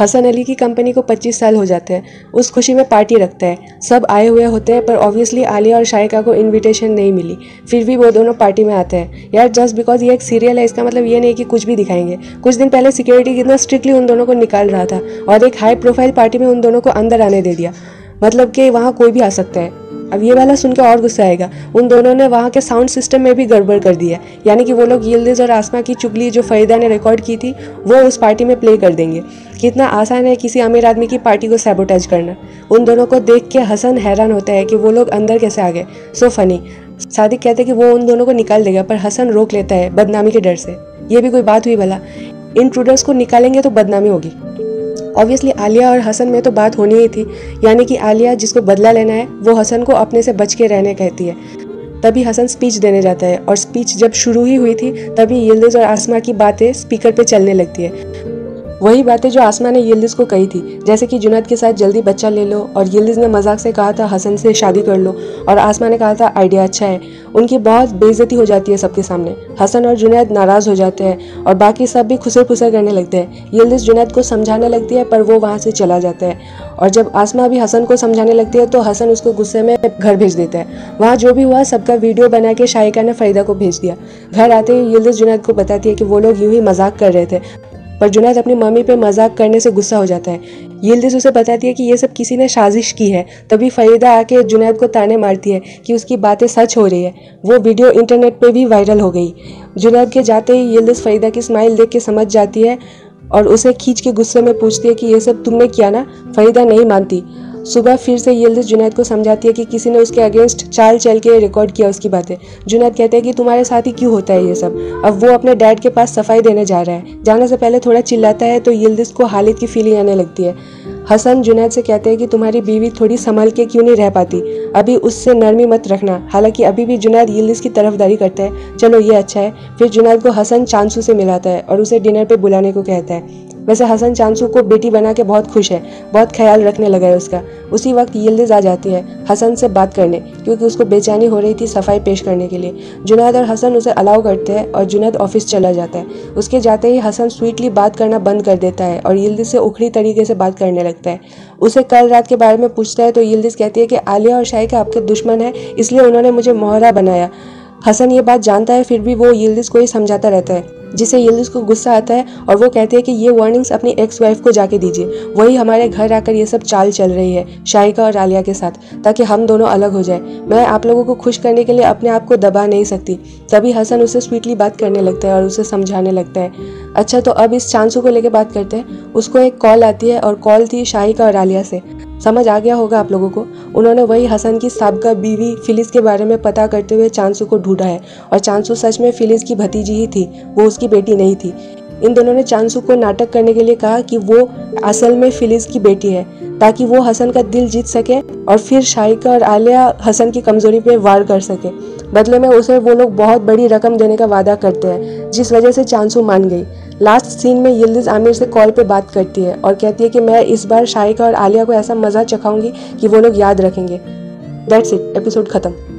हसन अली की कंपनी को 25 साल हो जाते हैं। उस खुशी में पार्टी रखता है। सब आए हुए होते हैं, पर ऑब्वियसली आलिया और शायका को इनविटेशन नहीं मिली। फिर भी वो दोनों पार्टी में आते हैं। यार जस्ट बिकॉज़ ये एक सीरियल है, इसका मतलब ये नहीं कि कुछ भी दिखाएँगे। कुछ दिन पहले सिक्योरिटी कितना स्ट्रिक्टली उन दोनों को निकाल रहा था और एक हाई प्रोफ़ाइल पार्टी में उन दोनों को अंदर आने दे दिया। मतलब कि वहाँ कोई भी आ सकता है। अब ये वाला सुन के और गुस्सा आएगा। उन दोनों ने वहाँ के साउंड सिस्टम में भी गड़बड़ कर दिया यानी कि वो लोग यिल्दिज और आसमा की चुगली जो फरीदा ने रिकॉर्ड की थी, वो उस पार्टी में प्ले कर देंगे। कितना आसान है किसी अमीर आदमी की पार्टी को सैबोटाइज करना। उन दोनों को देख के हसन हैरान होता है कि वो लोग अंदर कैसे आ गए। सो फनी सादिक कहते हैं कि वो उन दोनों को निकाल देगा, पर हसन रोक लेता है बदनामी के डर से। ये भी कोई बात हुई भला। इंट्रूडर्स को निकालेंगे तो बदनामी होगी। ऑब्वियसली आलिया और हसन में तो बात होनी ही थी। यानी कि आलिया जिसको बदला लेना है, वो हसन को अपने से बच के रहने कहती है। तभी हसन स्पीच देने जाता है और स्पीच जब शुरू ही हुई थी, तभी यिल्दिज और आसमा की बातें स्पीकर पे चलने लगती है। वही बातें जो आसमा ने यिल्दिज को कही थी। जैसे कि जुनैद के साथ जल्दी बच्चा ले लो और यिल्दिज ने मज़ाक से कहा था, हसन से शादी कर लो। और आसमा ने कहा था, आइडिया अच्छा है। उनकी बहुत बेइज्जती हो जाती है सबके सामने। हसन और जुनैद नाराज़ हो जाते हैं और बाकी सब भी खुसर फुसर करने लगते हैं। यिल्दिज जुनैद को समझाने लगती है, पर वो वहाँ से चला जाता है। और जब आसमा भी हसन को समझाने लगती है तो हसन उसको गुस्से में घर भेज देता है। वहाँ जो भी हुआ, सबका वीडियो बना के शाहिका ने फरीदा को भेज दिया। घर आते ही यिल्दिज जुनैद को बताती है कि वो लोग यूँ ही मज़ाक कर रहे थे। पर जुनैद अपनी मम्मी पे मज़ाक करने से गुस्सा हो जाता है। यिल्दिस उसे बताती है कि ये सब किसी ने साजिश की है। तभी फरीदा आके जुनैद को ताने मारती है कि उसकी बातें सच हो रही है। वो वीडियो इंटरनेट पे भी वायरल हो गई। जुनैद के जाते ही यिल्दिस फरीदा की स्माइल देख के समझ जाती है और उसे खींच के गुस्से में पूछती है कि ये सब तुमने किया ना? फरीदा नहीं मानती। सुबह फिर से यिल्दिज जुनैद को समझाती है कि किसी ने उसके अगेंस्ट चाल चल के रिकॉर्ड किया उसकी बातें। जुनैद कहते हैं कि तुम्हारे साथ ही क्यों होता है ये सब? अब वो अपने डैड के पास सफ़ाई देने जा रहा है। जाने से पहले थोड़ा चिल्लाता है तो यिल्दिज को हालिद की फीलिंग आने लगती है। हसन जुनैद से कहते हैं कि तुम्हारी बीवी थोड़ी संभल के क्यों नहीं रह पाती? अभी उससे नरमी मत रखना। हालाँकि अभी भी जुनैद यिल्दिज की तरफदारी करता है। चलो ये अच्छा है। फिर जुनैद को हसन चांसू से मिलाता है और उसे डिनर पर बुलाने को कहता है। वैसे हसन चांसू को बेटी बना के बहुत खुश है, बहुत ख्याल रखने लगा है उसका। उसी वक्त यिल्दिज आ जाती है, हसन से बात करने, क्योंकि उसको बेचैनी हो रही थी सफ़ाई पेश करने के लिए। जुनैद और हसन उसे अलाउ करते हैं और जुनैद ऑफ़िस चला जाता है। उसके जाते ही हसन स्वीटली बात करना बंद कर देता है और यिल्दिज से उखड़ी तरीके से बात करने लगता है। उसे कल रात के बारे में पूछता है तो यिल्दिज कहती है कि आलिया और शाहिका आपके दुश्मन है, इसलिए उन्होंने मुझे मोहरा बनाया। हसन ये बात जानता है, फिर भी वो यिल्दिज को ही समझाता रहता है। जिसे यिल्दिज को गुस्सा आता है और वो कहते हैं कि ये वार्निंग्स अपनी एक्स वाइफ को जाके दीजिए। वही हमारे घर आकर ये सब चाल चल रही है शाइका और आलिया के साथ, ताकि हम दोनों अलग हो जाए। मैं आप लोगों को खुश करने के लिए अपने आप को दबा नहीं सकती। तभी हसन उसे स्वीटली बात करने लगता है और उसे समझाने लगता है। अच्छा तो अब इस चांसू को लेकर बात करते हैं। उसको एक कॉल आती है और कॉल थी शाहिका और आलिया से। समझ आ गया होगा आप लोगों को। उन्होंने वही हसन की सबका बीवी फिलिस के बारे में पता करते हुए चांसू को ढूंढा है। और चांसू सच में फिलिस की भतीजी ही थी, वो उसकी बेटी नहीं थी। इन दोनों ने चांसू को नाटक करने के लिए कहा कि वो असल में फिलिस की बेटी है, ताकि वो हसन का दिल जीत सके और फिर शाहिका और आलिया हसन की कमज़ोरी पे वार कर सके। बदले में उसे वो लोग बहुत बड़ी रकम देने का वादा करते हैं, जिस वजह से चांसू मान गई। लास्ट सीन में यिल्दिज आमिर से कॉल पे बात करती है और कहती है कि मैं इस बार शाहिका और आलिया को ऐसा मज़ा चखाऊँगी कि वो लोग याद रखेंगे। दैट्स इट एपिसोड ख़त्म।